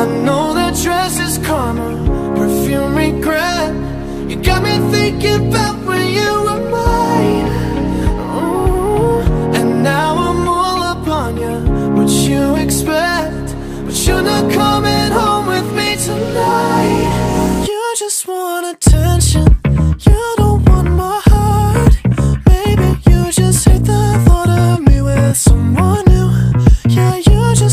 I know that dress is karma, perfume regret. You got me thinking about when you were mine. Ooh, and now I'm all upon you. What you expect? But you're not coming home with me tonight. You just want attention.